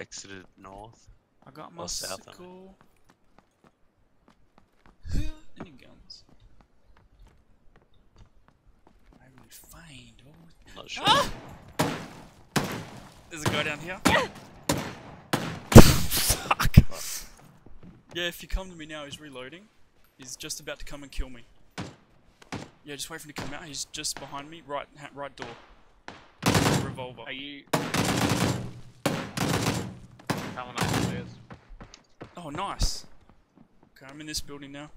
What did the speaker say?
exited north. I got my Or south, I sickle. Any guns? I will find. Oh. Not sure. Ah! There's a guy down here. Fuck. Yeah, if you come to me now, he's reloading. He's just about to come and kill me. Yeah, just wait for him to come out. He's just behind me, right, right door. Revolver. Are you upstairs? Oh, nice. Okay, I'm in this building now.